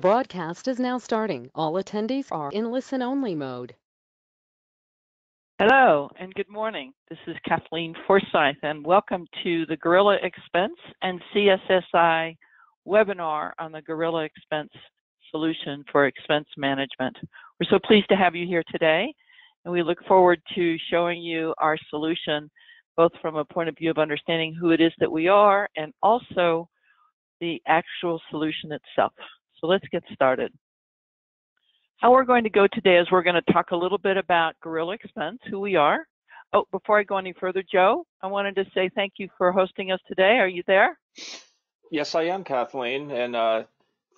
Broadcast is now starting. All attendees are in listen-only mode. Hello and good morning. This is Kathleen Forsyth and welcome to the Gorilla Expense and CSSI webinar on the Gorilla Expense solution for expense management. We're so pleased to have you here today and we look forward to showing you our solution both from a point of view of understanding who it is that we are and also the actual solution itself. So let's get started. How we're going to go today is we're going to talk a little bit about Gorilla Expense, who we are. Oh, before I go any further, Joe, I wanted to say thank you for hosting us today. Are you there? Yes, I am, Kathleen, and uh,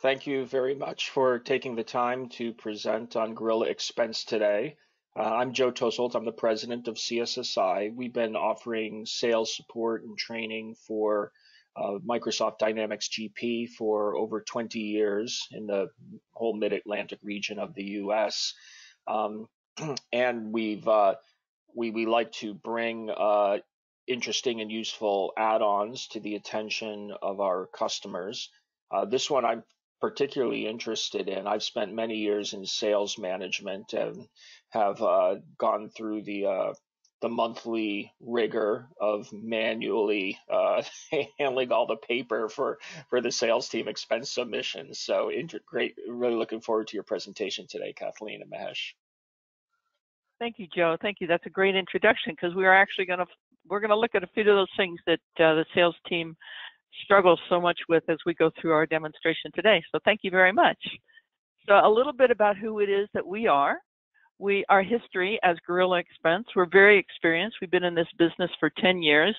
thank you very much for taking the time to present on Gorilla Expense today. Uh, I'm Joe Tosolt. I'm the president of CSSI. We've been offering sales support and training for uh, Microsoft Dynamics GP for over 20 years in the whole Mid Atlantic region of the US. Um, and we've uh, we, we like to bring uh, interesting and useful add ons to the attention of our customers. Uh, this one I'm particularly interested in. I've spent many years in sales management and have uh, gone through the uh, the monthly rigor of manually uh, handling all the paper for for the sales team expense submissions. So inter- great, really looking forward to your presentation today, Kathleen and Mahesh. Thank you, Joe. Thank you. That's a great introduction because we are actually going to we're going to look at a few of those things that uh, the sales team struggles so much with as we go through our demonstration today. So thank you very much. So a little bit about who it is that we are we our history as Gorilla Expense, we're very experienced. We've been in this business for 10 years.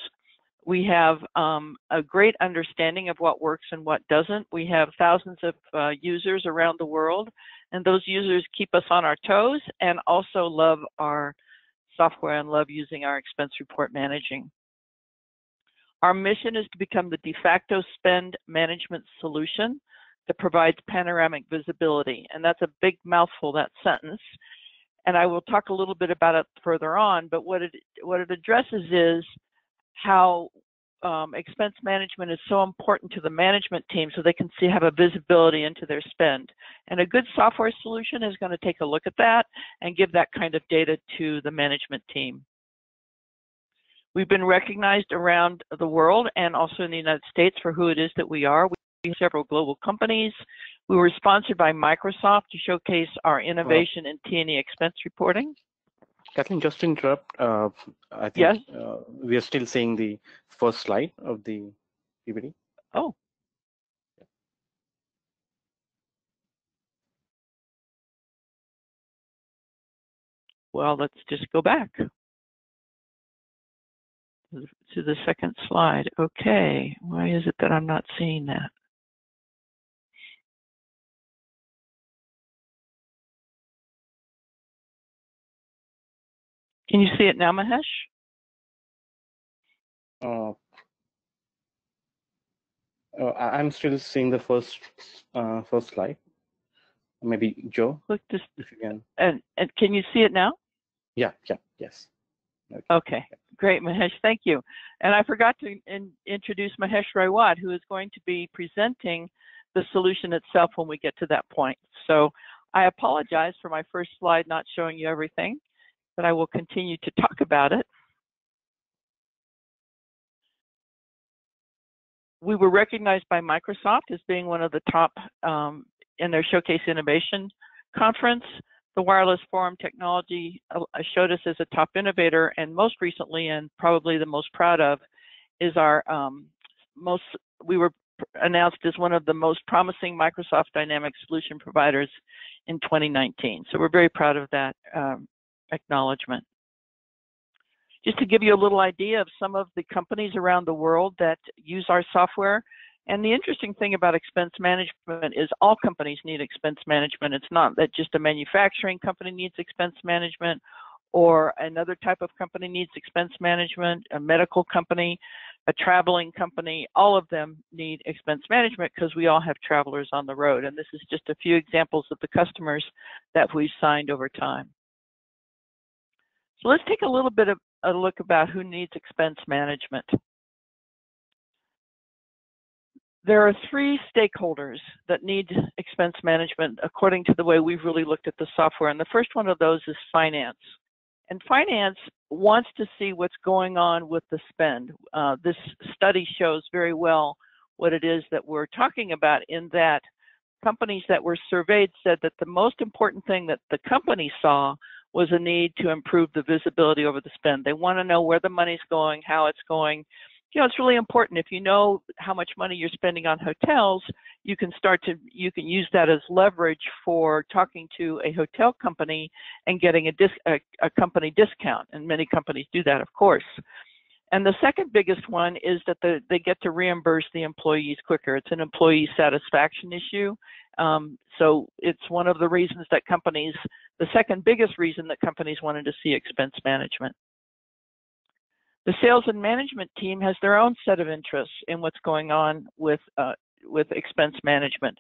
We have um, a great understanding of what works and what doesn't. We have thousands of uh, users around the world, and those users keep us on our toes and also love our software and love using our expense report managing. Our mission is to become the de facto spend management solution that provides panoramic visibility. And that's a big mouthful, that sentence and I will talk a little bit about it further on. But what it what it addresses is how um, expense management is so important to the management team so they can see have a visibility into their spend. And a good software solution is going to take a look at that and give that kind of data to the management team. We've been recognized around the world and also in the United States for who it is that we are. We have several global companies. We were sponsored by Microsoft to showcase our innovation in T&E expense reporting. Kathleen, just to interrupt, uh, I think yes? uh, we are still seeing the first slide of the PPT. Oh. Well, let's just go back to the second slide. Okay, why is it that I'm not seeing that? Can you see it now, Mahesh? Uh, uh, I'm still seeing the first uh, first slide. Maybe Joe. Look this. And and can you see it now? Yeah. Yeah. Yes. Okay. okay. Great, Mahesh. Thank you. And I forgot to in, introduce Mahesh Raiwat, who is going to be presenting the solution itself when we get to that point. So I apologize for my first slide not showing you everything but I will continue to talk about it. We were recognized by Microsoft as being one of the top um, in their Showcase Innovation Conference. The Wireless Forum Technology uh, showed us as a top innovator, and most recently, and probably the most proud of, is our um, most, we were announced as one of the most promising Microsoft Dynamics solution providers in 2019. So we're very proud of that um, acknowledgement. Just to give you a little idea of some of the companies around the world that use our software, and the interesting thing about expense management is all companies need expense management. It's not that just a manufacturing company needs expense management or another type of company needs expense management, a medical company, a traveling company, all of them need expense management because we all have travelers on the road. And this is just a few examples of the customers that we've signed over time. So let's take a little bit of a look about who needs expense management. there are three stakeholders that need expense management according to the way we've really looked at the software. And the first one of those is finance. And finance wants to see what's going on with the spend. Uh, this study shows very well what it is that we're talking about in that companies that were surveyed said that the most important thing that the company saw was a need to improve the visibility over the spend. They want to know where the money's going, how it's going, you know, it's really important. If you know how much money you're spending on hotels, you can start to, you can use that as leverage for talking to a hotel company and getting a, dis, a, a company discount. And many companies do that, of course. And the second biggest one is that the, they get to reimburse the employees quicker. It's an employee satisfaction issue. Um, so it's one of the reasons that companies, the second biggest reason that companies wanted to see expense management. The sales and management team has their own set of interests in what's going on with uh, with expense management.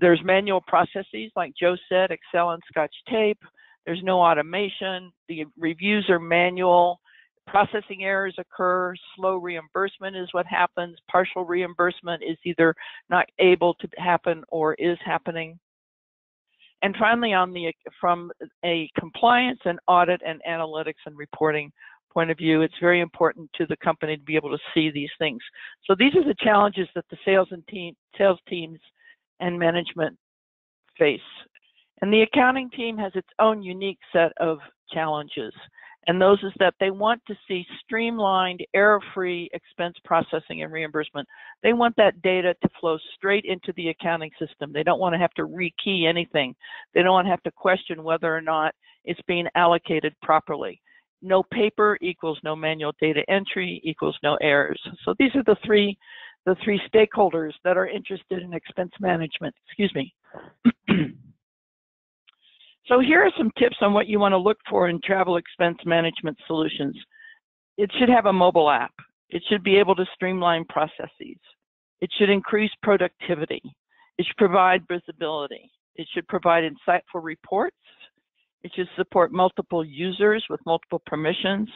There's manual processes, like Joe said, Excel and Scotch tape. There's no automation. The reviews are manual. Processing errors occur. Slow reimbursement is what happens. Partial reimbursement is either not able to happen or is happening. And finally, on the from a compliance and audit and analytics and reporting point of view, it's very important to the company to be able to see these things. So these are the challenges that the sales and team, sales teams and management face. And the accounting team has its own unique set of challenges. And those is that they want to see streamlined, error-free expense processing and reimbursement. They want that data to flow straight into the accounting system. They don't want to have to rekey anything. They don't want to have to question whether or not it's being allocated properly no paper equals no manual data entry equals no errors. So these are the three, the three stakeholders that are interested in expense management. Excuse me. so here are some tips on what you want to look for in travel expense management solutions. It should have a mobile app. It should be able to streamline processes. It should increase productivity. It should provide visibility. It should provide insightful reports it should support multiple users with multiple permissions,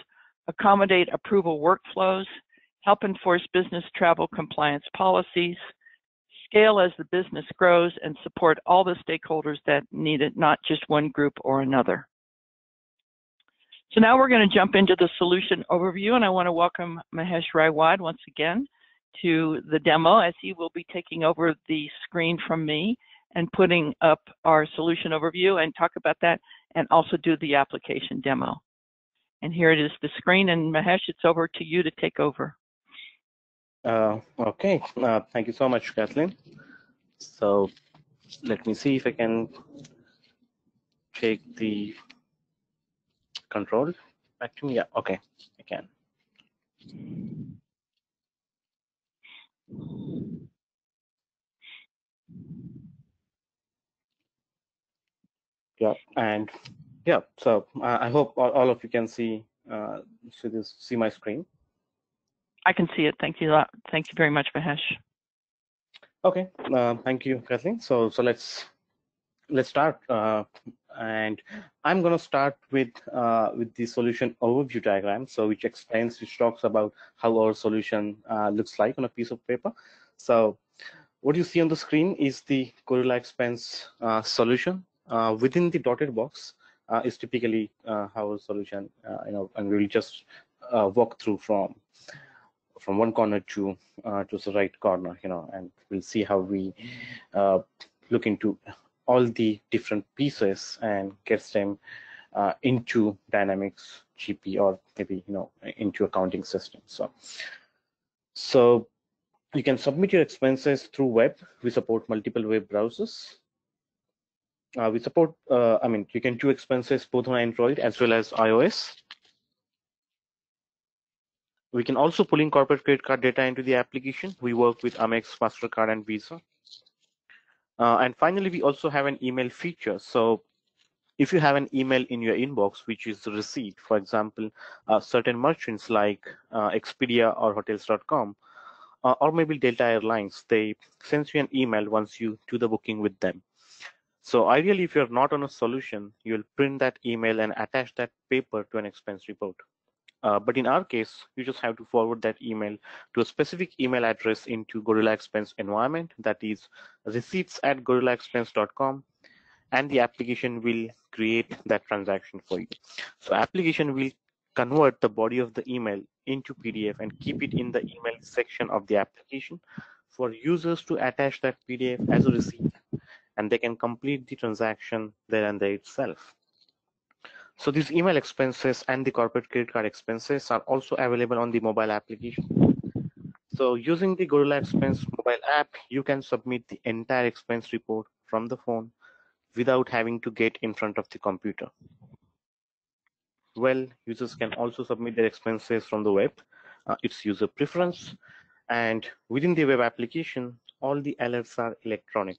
accommodate approval workflows, help enforce business travel compliance policies, scale as the business grows, and support all the stakeholders that need it, not just one group or another. So now we're going to jump into the solution overview, and I want to welcome Mahesh Raiwad once again to the demo as he will be taking over the screen from me and putting up our solution overview and talk about that and also do the application demo. And here it is the screen and Mahesh, it's over to you to take over. Uh, okay, uh, thank you so much, Kathleen. So let me see if I can take the control back to me. Yeah, okay, I can. Yeah, and yeah, so uh, I hope all, all, of you can see uh, see this see my screen. I can see it. Thank you. Thank you very much, Mahesh. Okay, uh, thank you, Kathleen. So so let's let's start. Uh, and I'm going to start with uh, with the solution overview diagram, so which explains, which talks about how our solution uh, looks like on a piece of paper. So what you see on the screen is the Gorilla Expense uh, solution uh, within the dotted box is typically how a solution, you know, and we'll just walk through from from one corner to uh, to the right corner, you know, and we'll see how we uh, look into all the different pieces and gets them uh, into Dynamics GP or maybe you know into accounting system. So, so you can submit your expenses through web. We support multiple web browsers. Uh, we support, uh, I mean, you can do expenses both on Android as well as iOS. We can also pull in corporate credit card data into the application. We work with Amex, MasterCard, and Visa. Uh, and finally, we also have an email feature. So if you have an email in your inbox, which is the receipt, for example, uh, certain merchants like uh, Expedia or Hotels.com, uh, or maybe Delta Airlines, they send you an email once you do the booking with them. So ideally, if you're not on a solution, you'll print that email and attach that paper to an expense report. Uh, but in our case, you just have to forward that email to a specific email address into Gorilla Expense environment, that is receipts at gorillaexpense.com, and the application will create that transaction for you. So application will convert the body of the email into PDF and keep it in the email section of the application for users to attach that PDF as a receipt and they can complete the transaction there and there itself. So these email expenses and the corporate credit card expenses are also available on the mobile application. So using the Gorilla Expense mobile app, you can submit the entire expense report from the phone without having to get in front of the computer. Well, users can also submit their expenses from the web. Uh, it's user preference. And within the web application, all the alerts are electronic.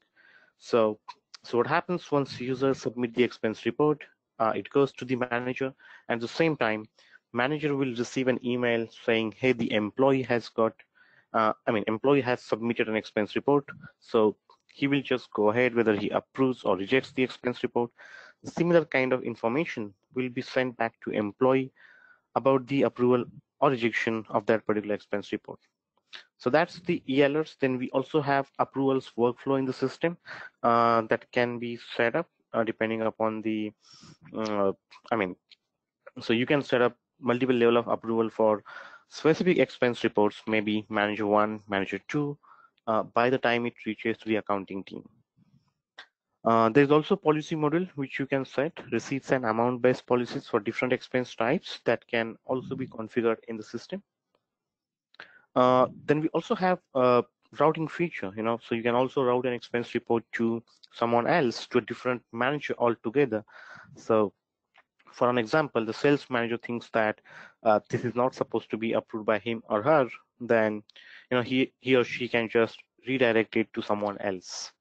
So, so what happens once users submit the expense report, uh, it goes to the manager. And at the same time manager will receive an email saying hey the employee has got uh, i mean employee has submitted an expense report. So he will just go ahead whether he approves or rejects the expense report. Similar kind of information will be sent back to employee about the approval or rejection of that particular expense report. So that's the ELRs. Then we also have approvals workflow in the system uh, that can be set up depending upon the uh, i mean so you can set up multiple level of approval for specific expense reports maybe manager one manager two uh, by the time it reaches to the accounting team. Uh, there's also policy model which you can set receipts and amount based policies for different expense types that can also be configured in the system. Uh, then we also have a routing feature you know so you can also route an expense report to someone else to a different manager altogether. So for an example, the sales manager thinks that uh, this is not supposed to be approved by him or her, then you know he, he or she can just redirect it to someone else.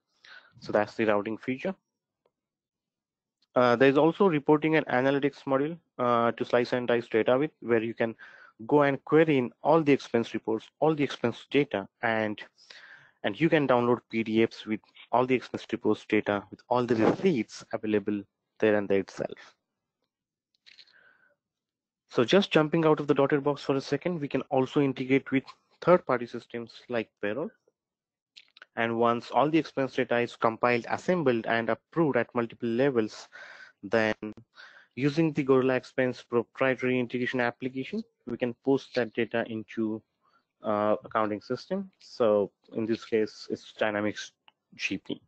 So that's the routing feature. Uh, there's also reporting and analytics module uh, to slice and dice data with where you can go and query in all the expense reports, all the expense data, and and you can download PDFs with all the expense reports data with all the receipts available there and there itself. So just jumping out of the dotted box for a second, we can also integrate with third-party systems like payroll. And once all the expense data is compiled, assembled, and approved at multiple levels, then using the Gorilla Expense proprietary integration application, we can post that data into uh, accounting system. So in this case, it's Dynamics GP.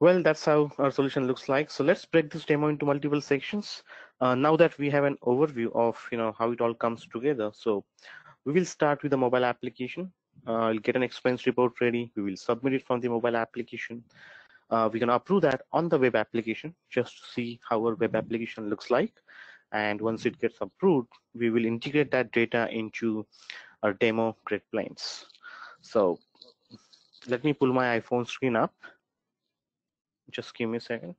Well, that's how our solution looks like. So let's break this demo into multiple sections. Uh, now that we have an overview of you know how it all comes together, so we will start with the mobile application. Uh, I'll get an expense report ready. We will submit it from the mobile application. Uh, we can approve that on the web application just to see how our web application looks like. And once it gets approved, we will integrate that data into our demo Great Plains So let me pull my iPhone screen up. Just give me a second.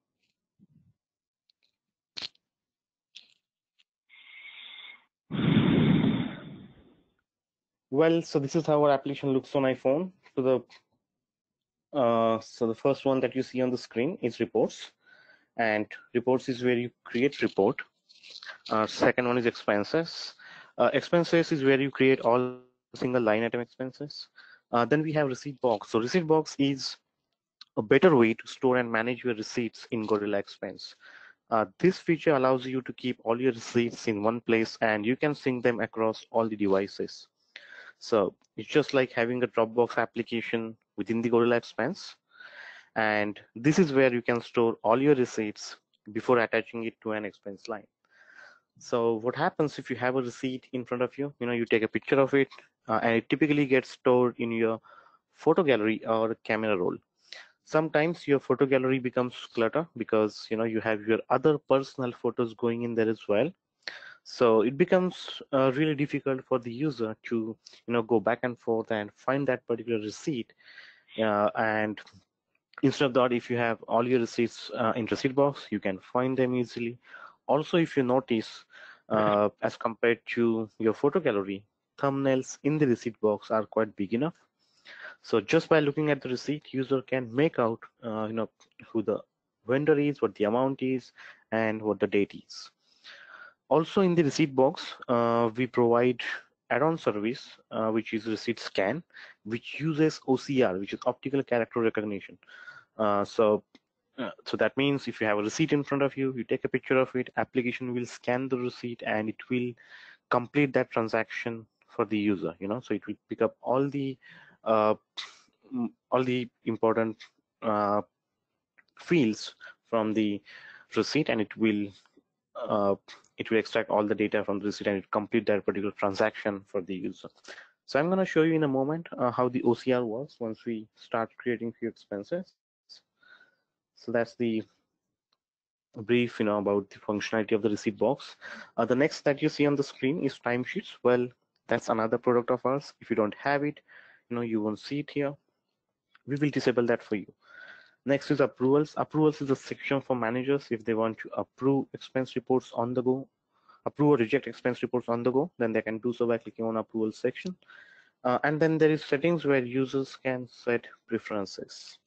Well, so this is how our application looks on iPhone. So the uh, so the first one that you see on the screen is reports, and reports is where you create report. Uh, second one is expenses. Uh, expenses is where you create all single line item expenses. Uh, then we have receipt box. So receipt box is a better way to store and manage your receipts in Gorilla Expense. Uh, this feature allows you to keep all your receipts in one place and you can sync them across all the devices. So it's just like having a Dropbox application within the Gorilla Expense. And this is where you can store all your receipts before attaching it to an expense line. So what happens if you have a receipt in front of you, you know, you take a picture of it, uh, and it typically gets stored in your photo gallery or camera roll. Sometimes your photo gallery becomes clutter because you know you have your other personal photos going in there as well. So it becomes uh, really difficult for the user to you know go back and forth and find that particular receipt. Uh, and instead of that if you have all your receipts uh, in receipt box you can find them easily also if you notice uh, as compared to your photo gallery thumbnails in the receipt box are quite big enough. So just by looking at the receipt, user can make out, uh, you know, who the vendor is, what the amount is, and what the date is. also in the receipt box, uh, we provide add-on service, uh, which is receipt scan, which uses OCR, which is optical character recognition. Uh, so, uh, so that means if you have a receipt in front of you, you take a picture of it, application will scan the receipt and it will complete that transaction for the user. You know, so it will pick up all the uh, all the important uh, fields from the receipt, and it will uh, it will extract all the data from the receipt and it complete that particular transaction for the user. So I'm going to show you in a moment uh, how the OCR works once we start creating few expenses. So that's the brief you know about the functionality of the receipt box. Uh, the next that you see on the screen is timesheets. Well that's another product of ours. If you don't have it you know you won't see it here. We will disable that for you. Next is approvals. Approvals is a section for managers. If they want to approve expense reports on the go approve or reject expense reports on the go then they can do so by clicking on approval section. Uh, and then there is settings where users can set preferences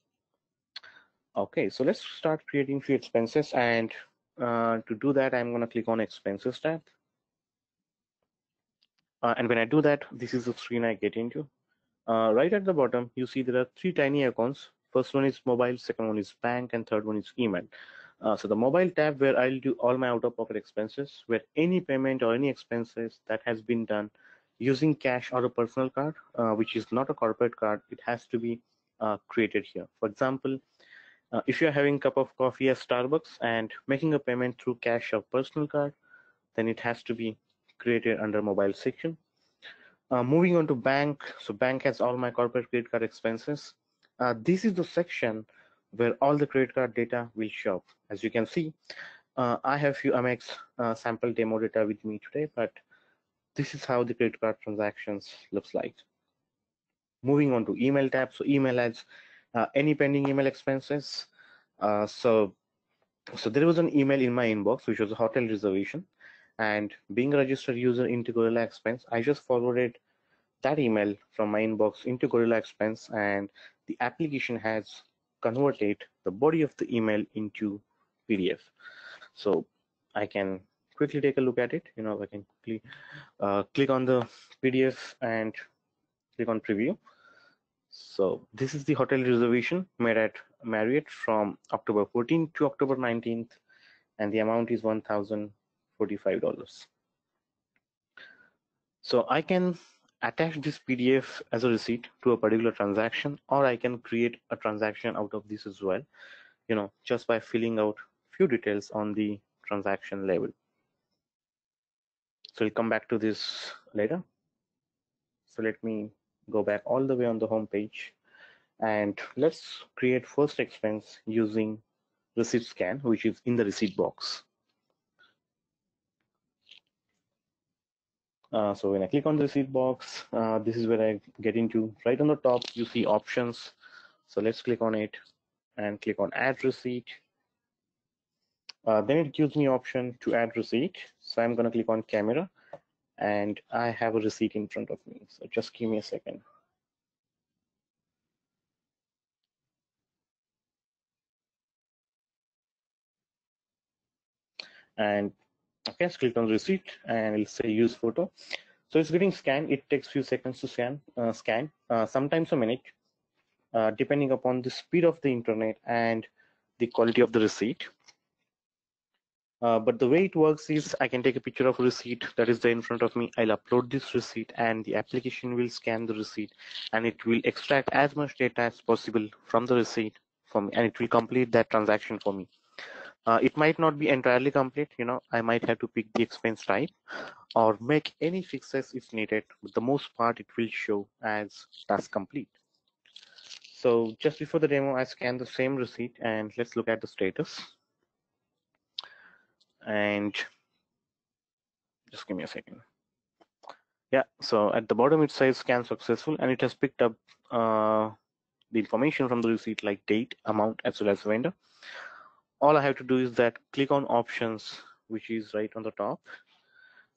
Okay, so let's start creating few expenses and uh, to do that, I'm gonna click on expenses tab. Uh, and when I do that, this is the screen I get into. Uh, right at the bottom, you see there are three tiny icons. First one is mobile, second one is bank, and third one is email. Uh, so the mobile tab where I'll do all my out-of-pocket expenses, where any payment or any expenses that has been done using cash or a personal card, uh, which is not a corporate card, it has to be uh, created here. For example, uh, if you're having a cup of coffee at Starbucks and making a payment through cash or personal card, then it has to be created under mobile section. Uh, moving on to bank, so bank has all my corporate credit card expenses. Uh, this is the section where all the credit card data will show up. As you can see, uh, I have few Amex uh, sample demo data with me today, but this is how the credit card transactions looks like. Moving on to email tab, so email has any pending email expenses. Uh, so, so there was an email in my inbox, which was a hotel reservation. And being a registered user into Gorilla Expense, I just forwarded that email from my inbox into Gorilla Expense, and the application has converted the body of the email into PDF. So I can quickly take a look at it. You know, I can quickly uh, click on the PDF and click on preview. So this is the hotel reservation made at Marriott from October 14th to October 19th, and the amount is $1,045. So I can attach this PDF as a receipt to a particular transaction, or I can create a transaction out of this as well, you know, just by filling out few details on the transaction level. So we'll come back to this later. So let me go back all the way on the home page and let's create first expense using receipt scan which is in the receipt box. Uh, so when I click on the receipt box uh, this is where I get into. Right on the top you see options. So let's click on it and click on add receipt. Uh, then it gives me option to add receipt. So I'm going to click on camera and I have a receipt in front of me. So just give me a second. And okay, so click on receipt and it'll say use photo. So it's getting scanned. It takes few seconds to scan, uh, scan, uh, sometimes a minute, uh, depending upon the speed of the internet and the quality of the receipt. Uh, but the way it works is I can take a picture of a receipt that is there in front of me. I'll upload this receipt and the application will scan the receipt and it will extract as much data as possible from the receipt for me and it will complete that transaction for me. Uh, it might not be entirely complete, you know, I might have to pick the expense type or make any fixes if needed, but the most part it will show as task complete. So just before the demo, I scan the same receipt and let's look at the status and just give me a second. Yeah, so at the bottom it says scan successful and it has picked up uh, the information from the receipt like date, amount, as well as vendor. All I have to do is that click on options, which is right on the top.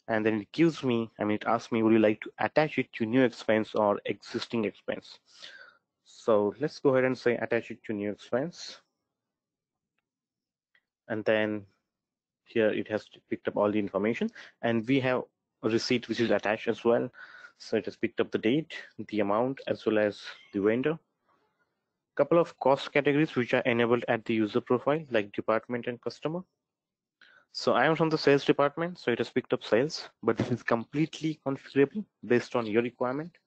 And then it gives me, I mean, it asks me, would you like to attach it to new expense or existing expense? So let's go ahead and say attach it to new expense. And then here it has picked up all the information and we have a receipt which is attached as well. So it has picked up the date, the amount, as well as the vendor. Couple of cost categories which are enabled at the user profile like department and customer. So I am from the sales department, so it has picked up sales, but this is completely configurable based on your requirement.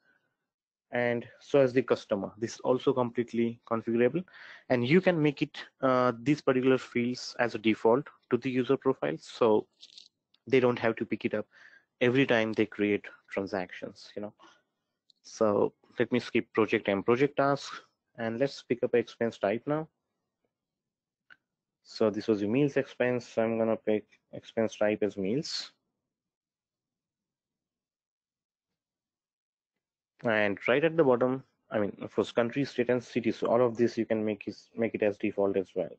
And so as the customer, this is also completely configurable. And you can make it uh, these particular fields as a default to the user profile. So they don't have to pick it up every time they create transactions, you know. So let me skip project and project task and let's pick up expense type now. So this was your meals expense. So I'm gonna pick expense type as meals. And right at the bottom, I mean, of course, country, state, and city. So all of this you can make is make it as default as well.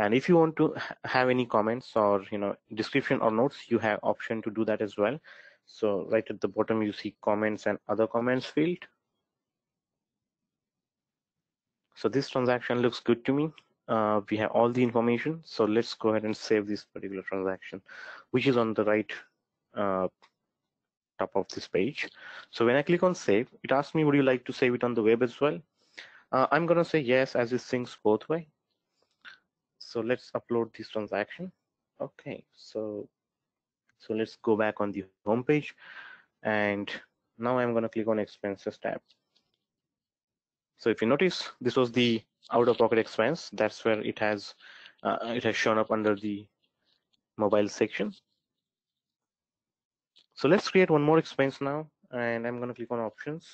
And if you want to have any comments or you know description or notes, you have option to do that as well. So right at the bottom, you see comments and other comments field. So this transaction looks good to me. Uh, we have all the information. So let's go ahead and save this particular transaction, which is on the right uh, top of this page. So when I click on save, it asks me, would you like to save it on the web as well? Uh, I'm gonna say yes, as it syncs both way. So let's upload this transaction. Okay, so so let's go back on the home page, and now I'm gonna click on expenses tab. So if you notice, this was the out-of-pocket expense. That's where it has uh, it has shown up under the mobile section. So let's create one more expense now, and I'm gonna click on options.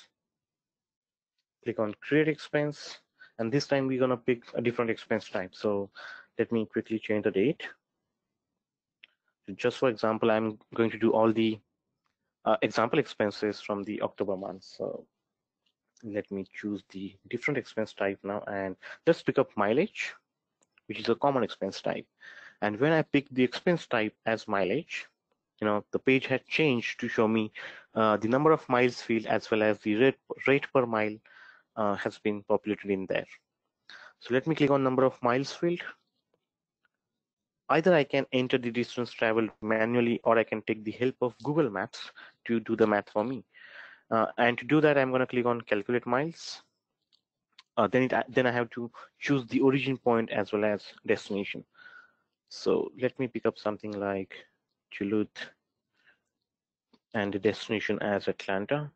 Click on create expense, and this time we're gonna pick a different expense type. So let me quickly change the date. Just for example, I'm going to do all the uh, example expenses from the October month. So let me choose the different expense type now and let's pick up mileage, which is a common expense type. And when I pick the expense type as mileage, you know, the page had changed to show me uh, the number of miles field as well as the rate, rate per mile uh, has been populated in there. So let me click on number of miles field. Either I can enter the distance traveled manually or I can take the help of Google Maps to do the math for me. Uh, and to do that, I'm going to click on calculate miles. Uh, then, it, then I have to choose the origin point as well as destination. So let me pick up something like Duluth and the destination as Atlanta.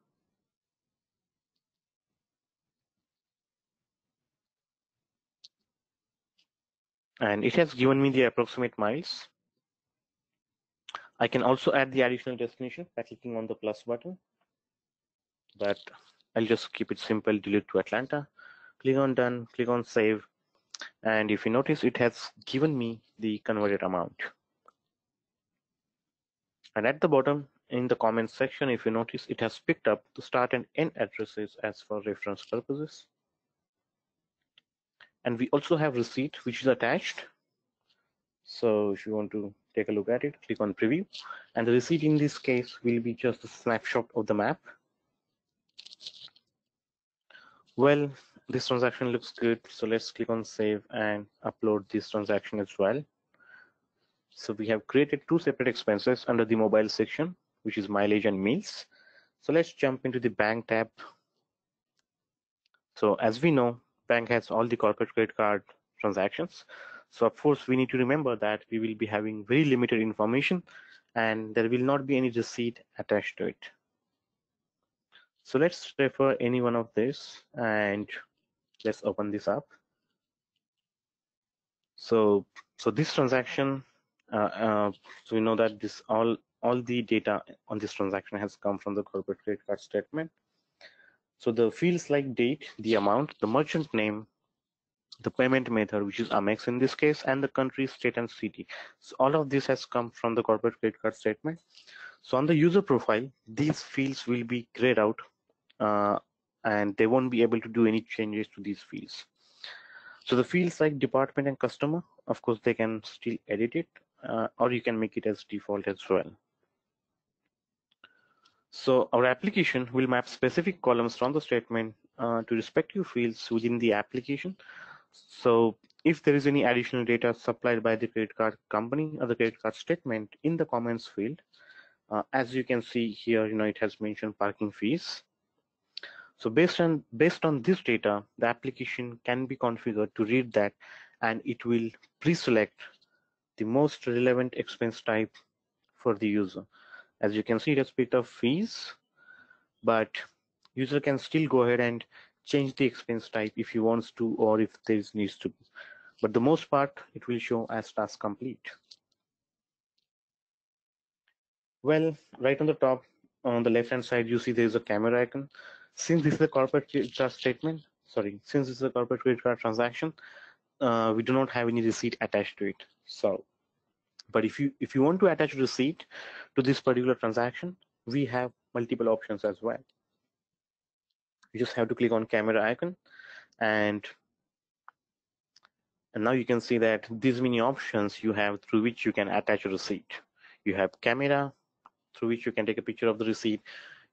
And it has given me the approximate miles. I can also add the additional destination by clicking on the plus button but I'll just keep it simple, Duluth to Atlanta. Click on done, click on save. And if you notice, it has given me the converted amount. And at the bottom in the comments section, if you notice, it has picked up the start and end addresses as for reference purposes. And we also have receipt, which is attached. So if you want to take a look at it, click on preview. And the receipt in this case will be just a snapshot of the map well, this transaction looks good. So let's click on save and upload this transaction as well. So we have created two separate expenses under the mobile section, which is mileage and meals. So let's jump into the bank tab. So as we know, bank has all the corporate credit card transactions. So of course, we need to remember that we will be having very limited information and there will not be any receipt attached to it. So let's refer any one of this and let's open this up. So, so this transaction, so we know that this all all the data on this transaction has come from the corporate credit card statement. So the fields like date, the amount, the merchant name, the payment method, which is Amex in this case, and the country, state, and city. So all of this has come from the corporate credit card statement. So on the user profile, these fields will be grayed out uh, and they won't be able to do any changes to these fields. So the fields like department and customer, of course, they can still edit it uh, or you can make it as default as well. So our application will map specific columns from the statement uh, to respective fields within the application. So if there is any additional data supplied by the credit card company or the credit card statement in the comments field, uh, as you can see here, you know, it has mentioned parking fees. So based on based on this data, the application can be configured to read that and it will pre-select the most relevant expense type for the user. As you can see, it has picked up fees, but user can still go ahead and change the expense type if he wants to or if there needs to be. But the most part, it will show as task complete. Well, right on the top, on the left hand side, you see there is a camera icon. Since this is a corporate card statement, sorry, since this is a corporate credit card transaction, uh, we do not have any receipt attached to it. So, but if you if you want to attach a receipt to this particular transaction, we have multiple options as well. You just have to click on camera icon and and now you can see that these many options you have through which you can attach a receipt. You have camera through which you can take a picture of the receipt.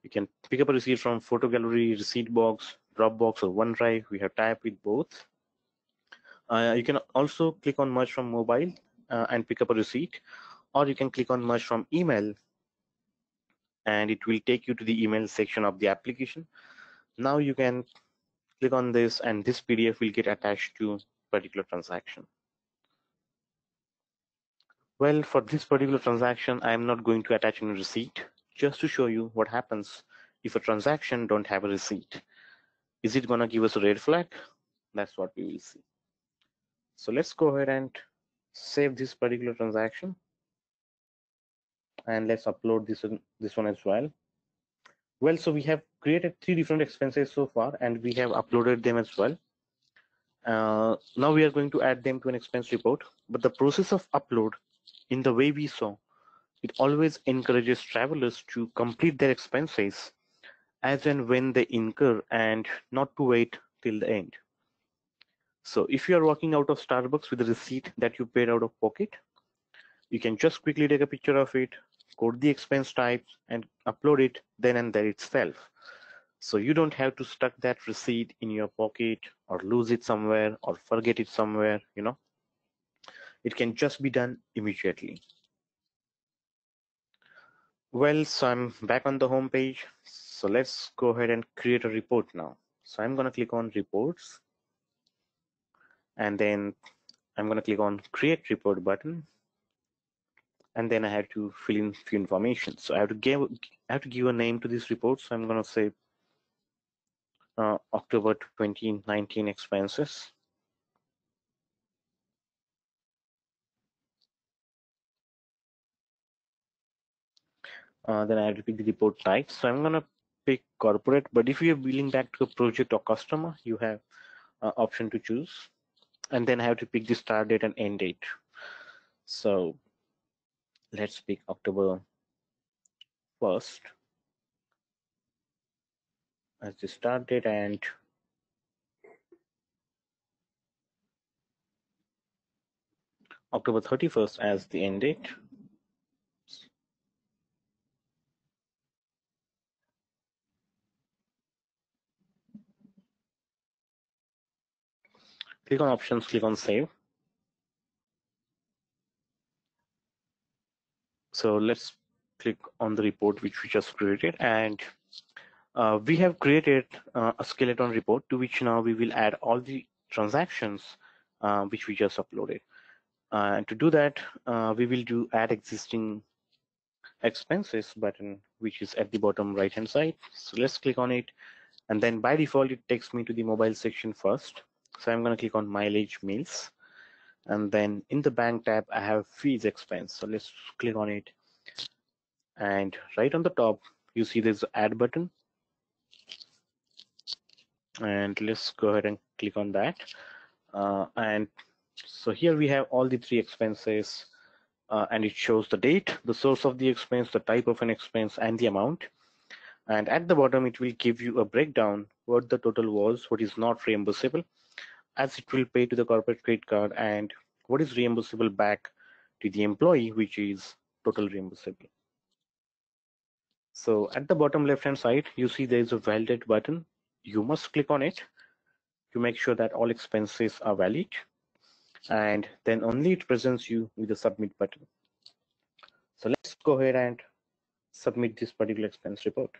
You can pick up a receipt from photo gallery, receipt box, Dropbox or OneDrive. We have typed with both. Uh, you can also click on merge from mobile uh, and pick up a receipt or you can click on merge from email and it will take you to the email section of the application. Now you can click on this and this PDF will get attached to particular transaction. Well, for this particular transaction, I'm not going to attach any receipt just to show you what happens if a transaction don't have a receipt. Is it gonna give us a red flag? That's what we will see. So let's go ahead and save this particular transaction. And let's upload this, this one as well. Well, so we have created three different expenses so far, and we have uploaded them as well. Uh, now we are going to add them to an expense report, but the process of upload in the way we saw, it always encourages travelers to complete their expenses as and when they incur and not to wait till the end. So if you are walking out of Starbucks with a receipt that you paid out of pocket, you can just quickly take a picture of it, code the expense type and upload it then and there itself. So you don't have to stuck that receipt in your pocket or lose it somewhere or forget it somewhere, you know. It can just be done immediately. Well, so I'm back on the home page. So let's go ahead and create a report now. So I'm going to click on reports and then I'm going to click on create report button and then I have to fill in few information. So I have to give I have to give a name to this report. So I'm going to say uh, October 2019 expenses. Uh, then I have to pick the report type. So I'm going to pick corporate, but if you're billing back to a project or customer, you have uh, option to choose. And then I have to pick the start date and end date. So let's pick October 1st as the start date and October 31st as the end date. Click on options, click on save. So let's click on the report which we just created and uh, we have created uh, a skeleton report to which now we will add all the transactions uh, which we just uploaded. Uh, and to do that, uh, we will do add existing expenses button, which is at the bottom right hand side. So let's click on it. And then by default, it takes me to the mobile section first. So I'm going to click on mileage meals. And then in the bank tab, I have fees expense. So let's click on it. And right on the top, you see this add button. And let's go ahead and click on that. Uh, and so here we have all the three expenses uh, and it shows the date, the source of the expense, the type of an expense and the amount. And at the bottom, it will give you a breakdown what the total was, what is not reimbursable as it will pay to the corporate credit card and what is reimbursable back to the employee, which is total reimbursable. So at the bottom left hand side, you see there is a validate button. You must click on it to make sure that all expenses are valid. and then only it presents you with the submit button. So let's go ahead and submit this particular expense report.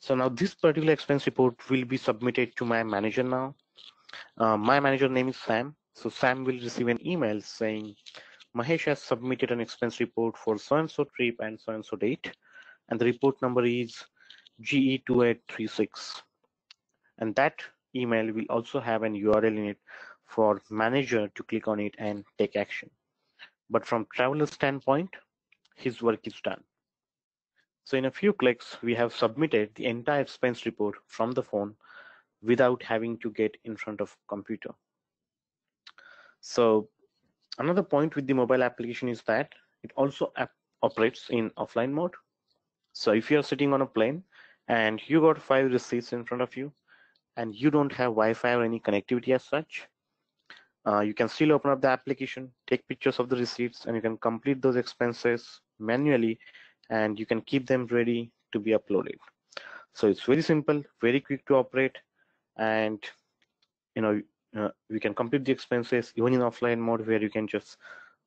So now this particular expense report will be submitted to my manager now. Uh, my manager name is Sam. So Sam will receive an email saying Mahesh has submitted an expense report for so-and-so trip and so-and-so date. And the report number is GE2836. And that email will also have an URL in it for manager to click on it and take action. But from traveler's standpoint, his work is done. So in a few clicks, we have submitted the entire expense report from the phone without having to get in front of computer. So another point with the mobile application is that it also operates in offline mode. So if you're sitting on a plane and you got five receipts in front of you and you don't have Wi-Fi or any connectivity as such, uh, you can still open up the application, take pictures of the receipts, and you can complete those expenses manually, and you can keep them ready to be uploaded. So it's very simple, very quick to operate, and you know uh, we can complete the expenses even in offline mode where you can just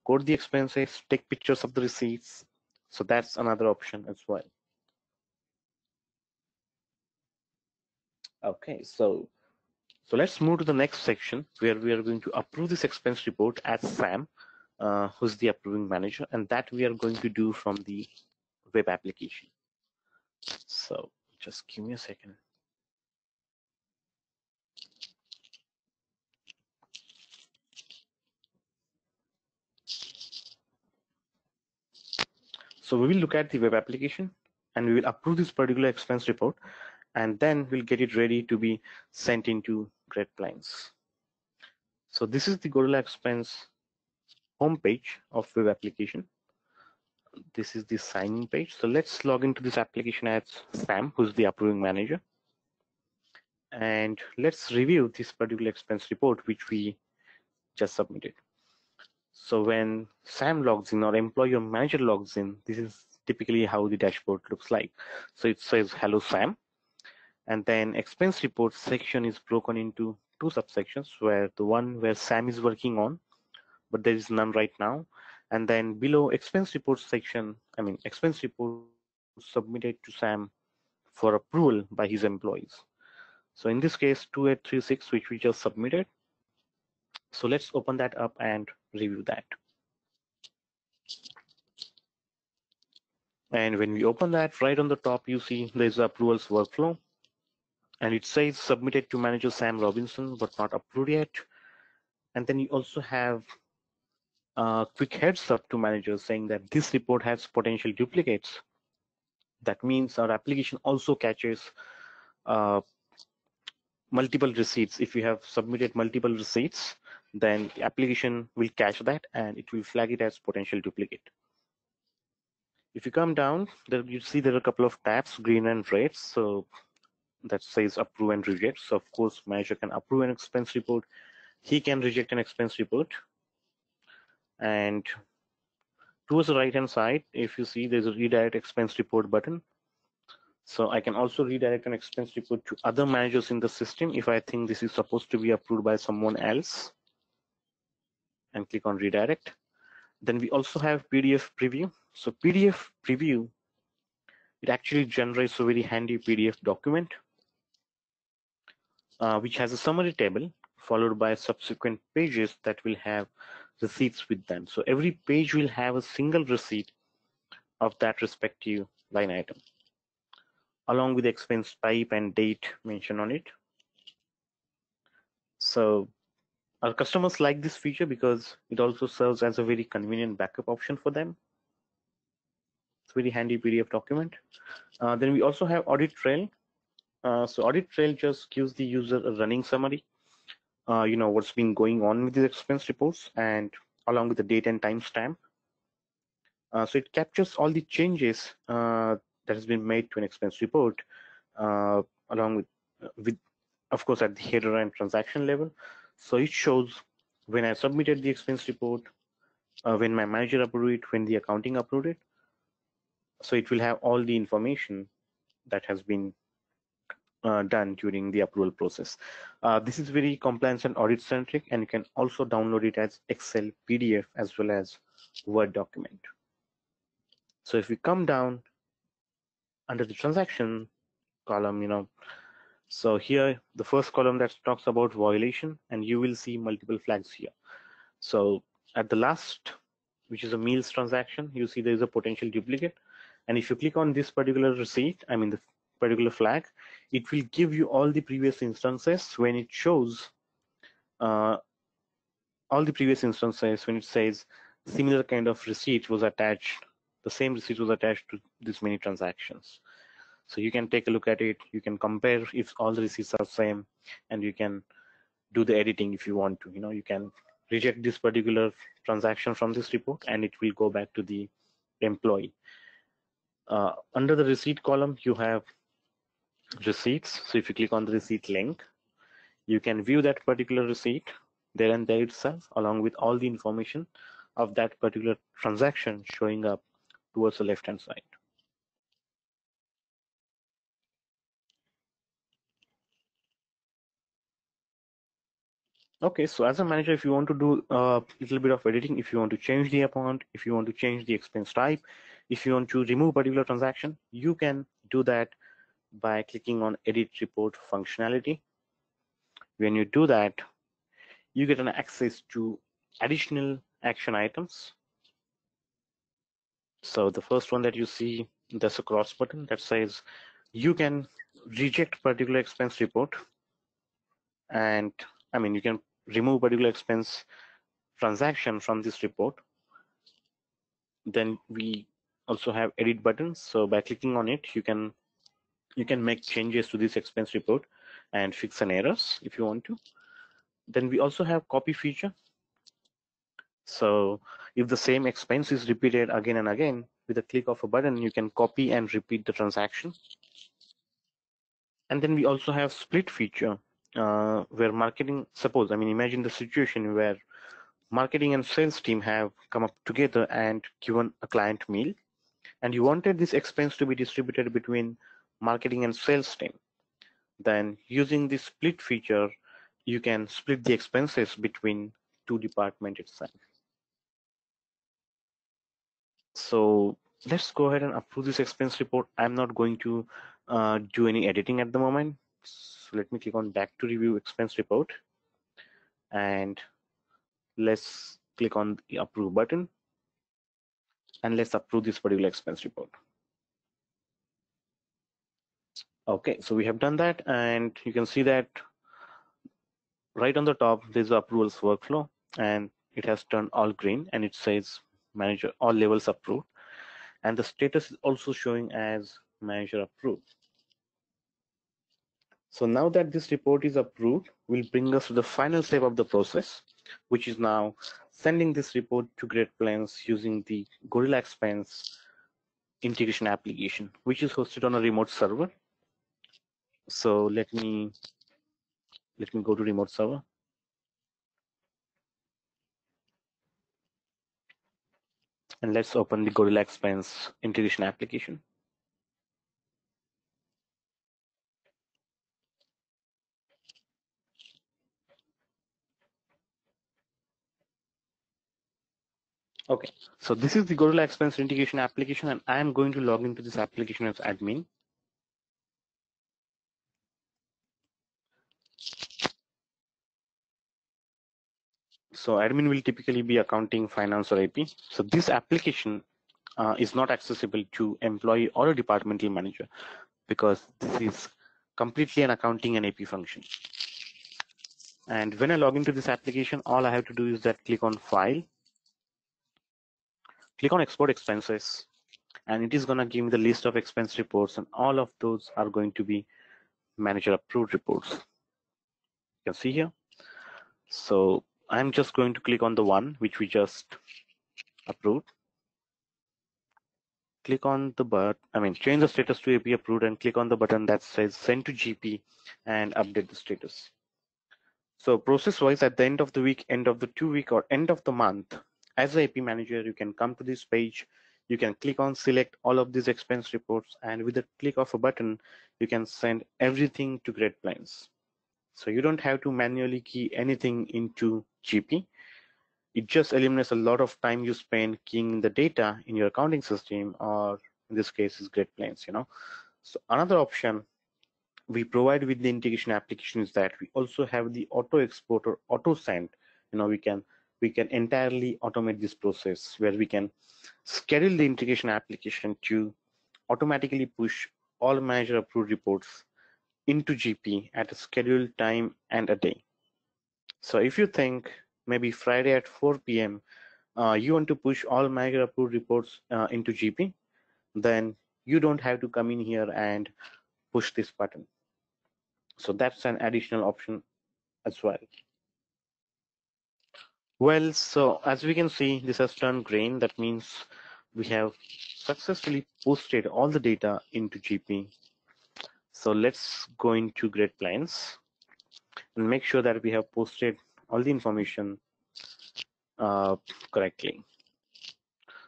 code the expenses, take pictures of the receipts. So that's another option as well. Okay, so so let's move to the next section where we are going to approve this expense report as Sam, uh, who's the approving manager, and that we are going to do from the web application. So just give me a second. So we will look at the web application and we will approve this particular expense report and then we'll get it ready to be sent into Great Plains. So this is the Gorilla Expense homepage of web application. This is the sign-in page. So let's log into this application as Sam, who's the approving manager. And let's review this particular expense report, which we just submitted. So when Sam logs in or employee or manager logs in, this is typically how the dashboard looks like. So it says, hello, Sam. And then expense report section is broken into two subsections where the one where Sam is working on, but there is none right now. And then below expense report section, I mean, expense report submitted to Sam for approval by his employees. So in this case, 2836, which we just submitted. So let's open that up and review that. And when we open that, right on the top, you see there's the approvals workflow and it says submitted to manager Sam Robinson, but not approved yet. And then you also have a quick heads up to managers saying that this report has potential duplicates. That means our application also catches uh, multiple receipts. If you have submitted multiple receipts, then the application will catch that and it will flag it as potential duplicate. If you come down, there you see there are a couple of tabs, green and red. So that says approve and reject. So of course, manager can approve an expense report. He can reject an expense report. And towards the right hand side, if you see there's a redirect expense report button. So I can also redirect an expense report to other managers in the system if I think this is supposed to be approved by someone else and click on redirect. Then we also have PDF preview. So PDF preview, it actually generates a very handy PDF document uh, which has a summary table followed by subsequent pages that will have receipts with them. So every page will have a single receipt of that respective line item along with expense type and date mentioned on it. So our customers like this feature because it also serves as a very convenient backup option for them. It's a very handy PDF document. Uh, then we also have audit trail uh, so audit trail just gives the user a running summary, uh, you know, what's been going on with the expense reports and along with the date and timestamp. Uh, so it captures all the changes uh, that has been made to an expense report uh, along with, with, of course, at the header and transaction level. So it shows when I submitted the expense report, when my manager approved it, when the accounting approved it. So it will have all the information that has been uh, done during the approval process. Uh, this is very compliance and audit centric and you can also download it as Excel, PDF as well as Word document. So if we come down under the transaction column, you know, so here the first column that talks about violation and you will see multiple flags here. So at the last, which is a meals transaction, you see there is a potential duplicate. And if you click on this particular receipt, I mean the particular flag, it will give you all the previous instances when it shows uh, all the previous instances when it says similar kind of receipt was attached, the same receipt was attached to this many transactions. So you can take a look at it. You can compare if all the receipts are same, and you can do the editing if you want to. You know, you can reject this particular transaction from this report, and it will go back to the employee. Uh, under the receipt column, you have receipts. So if you click on the receipt link, you can view that particular receipt there and there itself, along with all the information of that particular transaction showing up towards the left hand side. Okay, so as a manager, if you want to do a little bit of editing, if you want to change the amount, if you want to change the expense type, if you want to remove particular transaction, you can do that by clicking on edit report functionality. When you do that, you get an access to additional action items. So the first one that you see, there's a cross button that says you can reject particular expense report. And I mean, you can remove particular expense transaction from this report. Then we also have edit buttons. So by clicking on it, you can you can make changes to this expense report and fix an errors if you want to. Then we also have copy feature. So if the same expense is repeated again and again, with a click of a button, you can copy and repeat the transaction. And then we also have split feature uh, where marketing, suppose, I mean, imagine the situation where marketing and sales team have come up together and given a client meal and you wanted this expense to be distributed between marketing and sales team. Then using this split feature, you can split the expenses between two department itself. So let's go ahead and approve this expense report. I'm not going to uh, do any editing at the moment. So let me click on back to review expense report and let's click on the approve button and let's approve this particular expense report. Okay, so we have done that and you can see that right on the top, there's the approvals workflow and it has turned all green and it says manager all levels approved. And the status is also showing as manager approved. So now that this report is approved, will bring us to the final step of the process, which is now sending this report to Great Plains using the Gorilla Expense integration application, which is hosted on a remote server. So let me let me go to remote server. And let's open the Gorilla Expense integration application. Okay, so this is the Gorilla Expense integration application, and I am going to log into this application as admin. So admin will typically be accounting, finance, or AP. So this application uh, is not accessible to employee or a departmental manager because this is completely an accounting and AP function. And when I log into this application, all I have to do is that click on File, click on Export Expenses, and it is going to give me the list of expense reports, and all of those are going to be manager approved reports. You can see here. So I'm just going to click on the one which we just approved. Click on the button, I mean, change the status to AP approved and click on the button that says send to GP and update the status. So process wise at the end of the week, end of the two week or end of the month, as a AP manager, you can come to this page. you can click on select all of these expense reports and with the click of a button, you can send everything to Great Plains. So you don't have to manually key anything into GP. It just eliminates a lot of time you spend keying the data in your accounting system or in this case is Great Plains, you know. So another option we provide with the integration application is that we also have the auto export or auto send. You know, we can we can entirely automate this process where we can schedule the integration application to automatically push all manager approved reports into GP at a scheduled time and a day. So if you think maybe Friday at 4 p.m., uh, you want to push all manager approved reports uh, into GP, then you don't have to come in here and push this button. So that's an additional option as well. Well, so as we can see, this has turned green. That means we have successfully posted all the data into GP. So let's go into Great Plains and make sure that we have posted all the information uh, correctly.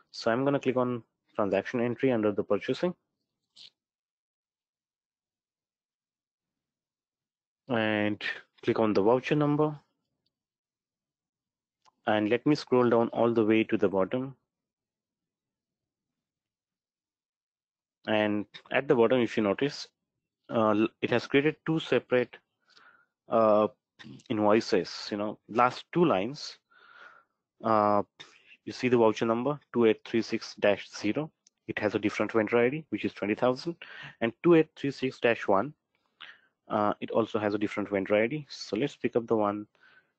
So I'm going to click on transaction entry under the purchasing. And click on the voucher number and let me scroll down all the way to the bottom. And at the bottom if you notice uh, it has created two separate uh, invoices you know last two lines. Uh, you see the voucher number 2836-0 it has a different vendor ID which is 20,000 and 2836-1 uh, it also has a different vendor ID so let's pick up the one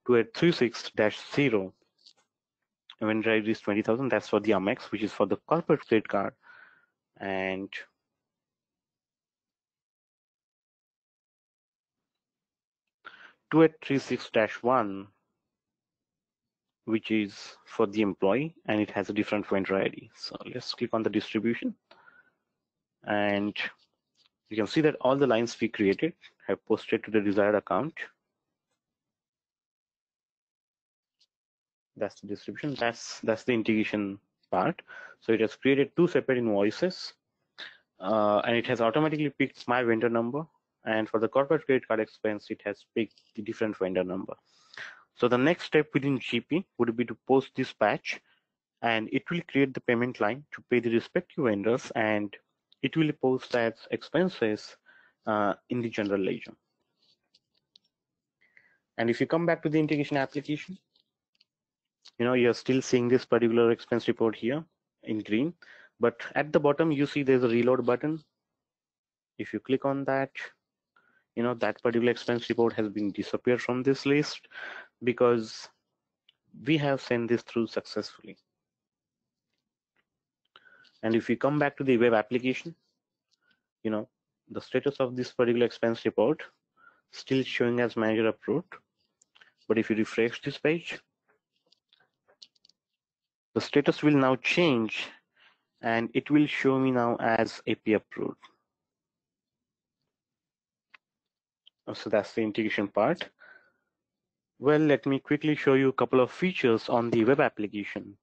2836-0 when drive is 20,000 that's for the Amex which is for the corporate credit card. And two eight three six dash one which is for the employee and it has a different vendor ID. So let's click on the distribution. And you can see that all the lines we created have posted to the desired account that's the distribution that's that's the integration part. So it has created two separate invoices uh, and it has automatically picked my vendor number. And for the corporate credit card expense it has picked the different vendor number. So the next step within gp would be to post this batch and it will create the payment line to pay the respective vendors and it will post as expenses uh, in the general ledger. And if you come back to the integration application you know you're still seeing this particular expense report here in green but at the bottom you see there's a reload button. If you click on that you know that particular expense report has been disappeared from this list because we have sent this through successfully. And if we come back to the web application you know the status of this particular expense report still showing as manager approved. But if you refresh this page the status will now change and it will show me now as AP approved. Oh, so that's the integration part. Well, let me quickly show you a couple of features on the web application.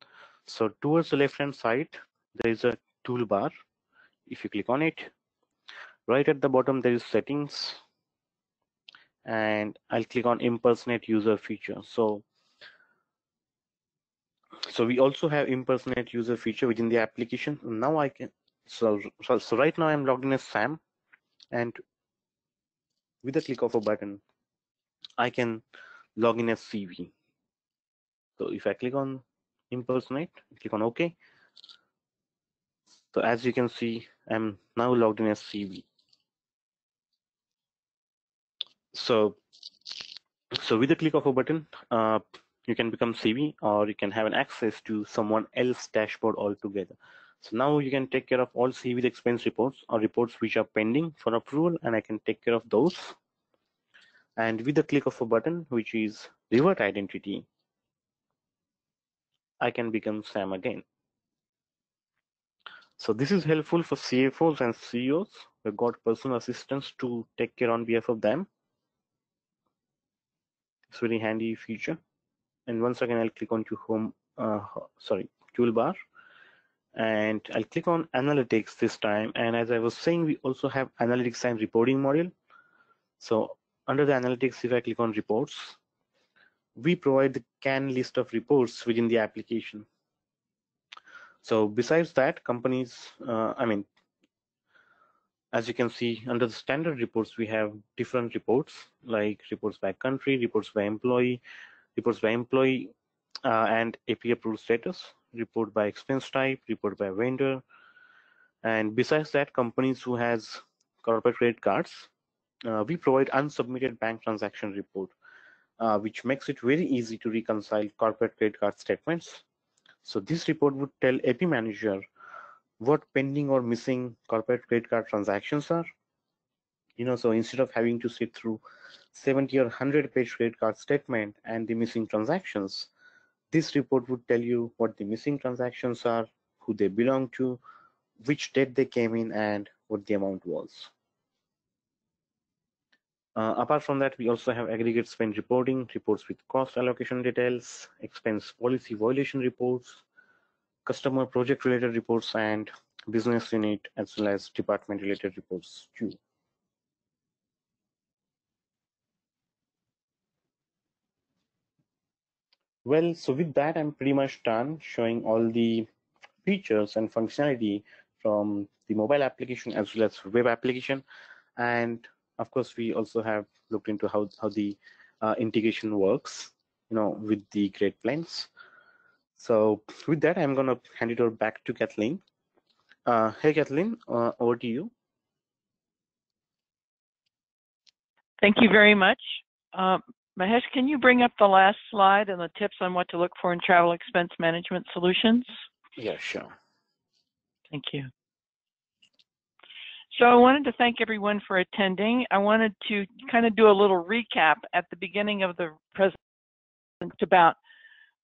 So towards the left hand side, there is a toolbar. If you click on it, right at the bottom, there is settings and I'll click on impersonate user feature. So so we also have impersonate user feature within the application. Now i can so, so so right now i'm logged in as sam and with a click of a button i can log in as cv so if i click on impersonate click on ok so as you can see i'm now logged in as cv so so with the click of a button uh, you can become CV or you can have an access to someone else dashboard altogether. So now you can take care of all CV expense reports or reports which are pending for approval and I can take care of those. And with the click of a button, which is revert identity, I can become Sam again. So this is helpful for CFOs and CEOs who got personal assistants to take care on behalf of them. It's very handy feature and once again I'll click on to home uh, sorry toolbar and I'll click on analytics this time. And as I was saying, we also have analytics and reporting module. So under the analytics, if I click on reports, we provide the can list of reports within the application. So besides that, companies, uh, I mean, as you can see under the standard reports, we have different reports like reports by country, reports by employee, reports by employee uh, and AP approved status, report by expense type, report by vendor. And besides that, companies who has corporate credit cards, uh, we provide unsubmitted bank transaction report, uh, which makes it very easy to reconcile corporate credit card statements. So this report would tell AP manager what pending or missing corporate credit card transactions are. You know, so instead of having to sit through 70 or 100 page credit card statement and the missing transactions, this report would tell you what the missing transactions are, who they belong to, which date they came in, and what the amount was. Uh, apart from that, we also have aggregate spend reporting, reports with cost allocation details, expense policy violation reports, customer project related reports, and business unit as well as department related reports too. Well, so with that, I'm pretty much done showing all the features and functionality from the mobile application as well as web application. And of course, we also have looked into how, how the uh, integration works, you know, with the Great Plains. So with that, I'm going to hand it over back to Kathleen. Uh, hey, Kathleen, uh, over to you. Thank you very much. Um, Mahesh, can you bring up the last slide and the tips on what to look for in travel expense management solutions? Yeah, sure. Thank you. So I wanted to thank everyone for attending. I wanted to kind of do a little recap at the beginning of the presentation about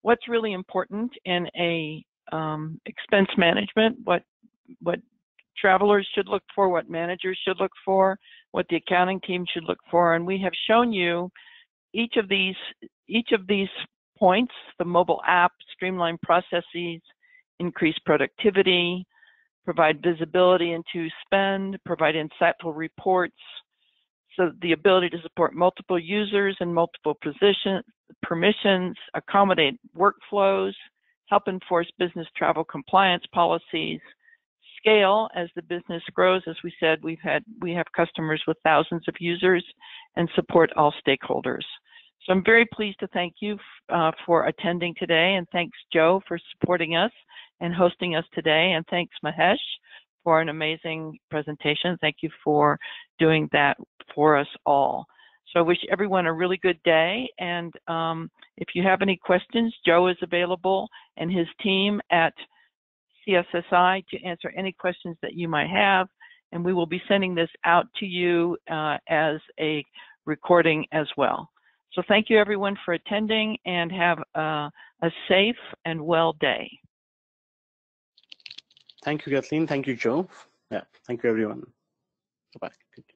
what's really important in a um, expense management, what what travelers should look for, what managers should look for, what the accounting team should look for, and we have shown you each of these each of these points, the mobile app, streamline processes, increase productivity, provide visibility into spend, provide insightful reports, so the ability to support multiple users and multiple position, permissions, accommodate workflows, help enforce business travel compliance policies, scale as the business grows. As we said, we've had we have customers with thousands of users and support all stakeholders. So I'm very pleased to thank you uh, for attending today, and thanks Joe for supporting us and hosting us today, and thanks Mahesh for an amazing presentation. Thank you for doing that for us all. So I wish everyone a really good day, and um, if you have any questions, Joe is available and his team at CSSI to answer any questions that you might have, and we will be sending this out to you uh, as a recording as well. So thank you everyone for attending and have a, a safe and well day. Thank you, Kathleen. Thank you, Joe. Yeah, thank you, everyone. Bye-bye.